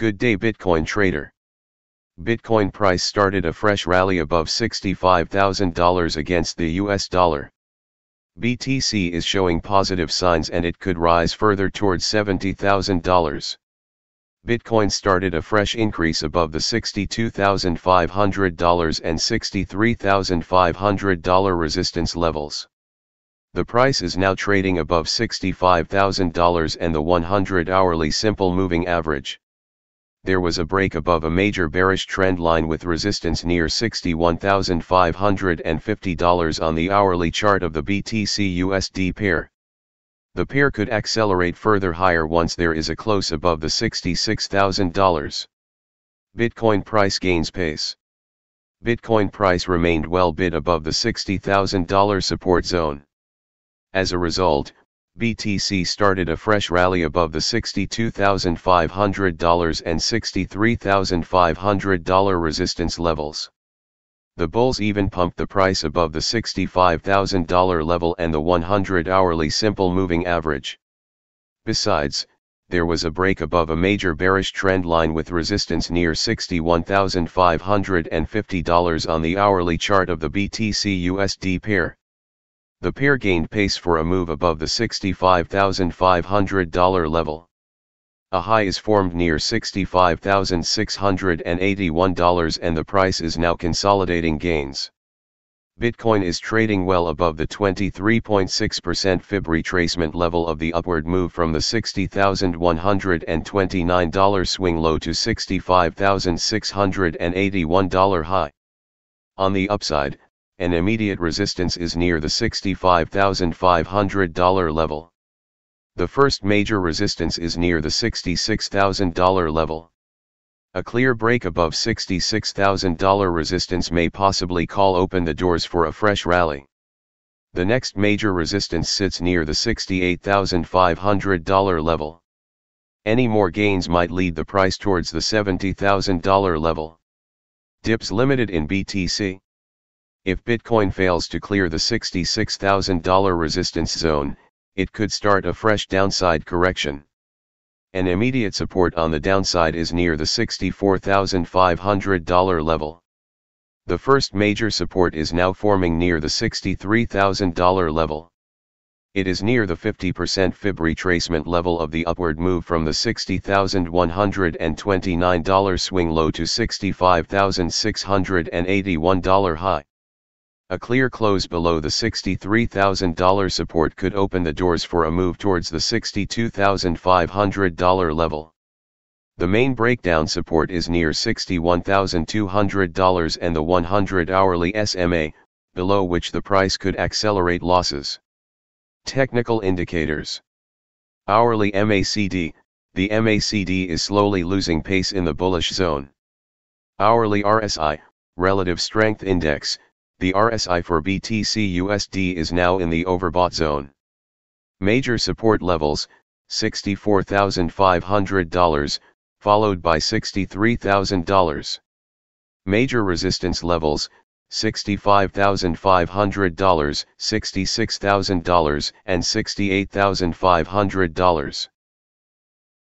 Good day Bitcoin trader. Bitcoin price started a fresh rally above $65,000 against the US dollar. BTC is showing positive signs and it could rise further towards $70,000. Bitcoin started a fresh increase above the $62,500 and $63,500 resistance levels. The price is now trading above $65,000 and the 100 hourly simple moving average there was a break above a major bearish trend line with resistance near $61,550 on the hourly chart of the BTC USD pair. The pair could accelerate further higher once there is a close above the $66,000. Bitcoin price gains pace. Bitcoin price remained well bid above the $60,000 support zone. As a result, BTC started a fresh rally above the $62,500 and $63,500 resistance levels. The bulls even pumped the price above the $65,000 level and the 100 hourly simple moving average. Besides, there was a break above a major bearish trend line with resistance near $61,550 on the hourly chart of the BTC USD pair. The pair gained pace for a move above the $65,500 level. A high is formed near $65,681 and the price is now consolidating gains. Bitcoin is trading well above the 23.6% fib retracement level of the upward move from the $60,129 swing low to $65,681 high. On the upside, and immediate resistance is near the $65,500 level. The first major resistance is near the $66,000 level. A clear break above $66,000 resistance may possibly call open the doors for a fresh rally. The next major resistance sits near the $68,500 level. Any more gains might lead the price towards the $70,000 level. Dips limited in BTC. If Bitcoin fails to clear the $66,000 resistance zone, it could start a fresh downside correction. An immediate support on the downside is near the $64,500 level. The first major support is now forming near the $63,000 level. It is near the 50% fib retracement level of the upward move from the $60,129 swing low to $65,681 high. A clear close below the $63,000 support could open the doors for a move towards the $62,500 level. The main breakdown support is near $61,200 and the 100 hourly SMA, below which the price could accelerate losses. Technical indicators. Hourly MACD, the MACD is slowly losing pace in the bullish zone. Hourly RSI, Relative Strength Index, the RSI for BTC USD is now in the overbought zone. Major support levels, $64,500, followed by $63,000. Major resistance levels, $65,500, $66,000, and $68,500.